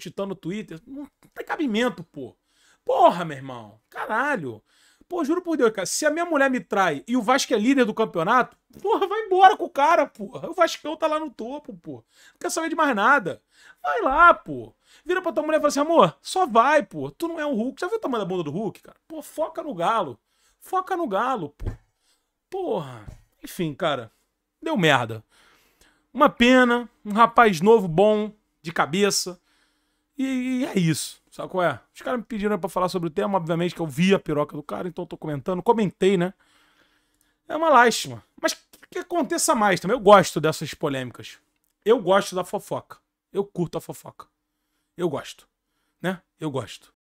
titã no Twitter. Não tem cabimento, pô. Porra, meu irmão. Caralho. Pô, juro por Deus, cara. Se a minha mulher me trai e o Vasco é líder do campeonato, porra, vai embora com o cara, porra. O Vascão tá lá no topo, pô. Não quer saber de mais nada. Vai lá, pô. Vira pra tua mulher e fala assim, amor, só vai, pô. Tu não é um Hulk. Já viu o tamanho da bunda do Hulk, cara? Pô, foca no galo. Foca no galo, pô. Porra. Enfim, cara. Deu merda. Uma pena. Um rapaz novo, bom, de cabeça. E, e é isso. Sabe qual é? Os caras me pediram pra falar sobre o tema, obviamente que eu vi a piroca do cara, então eu tô comentando. Comentei, né? É uma lástima. Mas que aconteça mais também. Eu gosto dessas polêmicas. Eu gosto da fofoca. Eu curto a fofoca. Eu gosto. Né? Eu gosto.